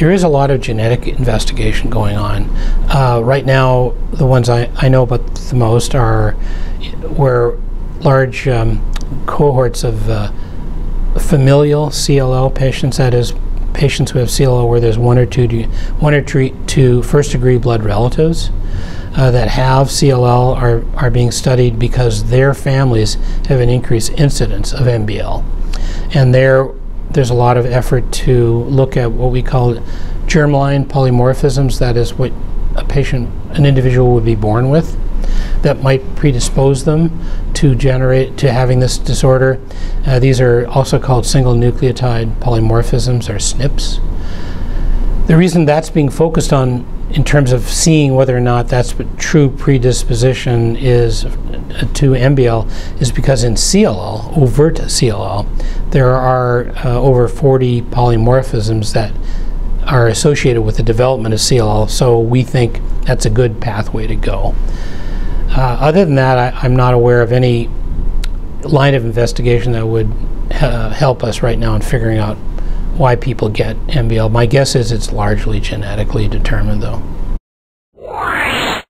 There is a lot of genetic investigation going on. Uh, right now, the ones I, I know about the most are where large um, cohorts of uh, familial CLL patients, that is, patients who have CLL where there's one or two, one or two, first degree blood relatives uh, that have CLL are, are being studied because their families have an increased incidence of MBL. And there, there's a lot of effort to look at what we call germline polymorphisms, that is what a patient, an individual would be born with that might predispose them to generate to having this disorder. Uh, these are also called single nucleotide polymorphisms or SNPs. The reason that's being focused on in terms of seeing whether or not that's what true predisposition is to MBL is because in CLL, overt CLL, there are uh, over 40 polymorphisms that are associated with the development of CLL, so we think that's a good pathway to go. Uh, other than that, I, am not aware of any line of investigation that would uh, help us right now in figuring out why people get MBL. My guess is it's largely genetically determined, though.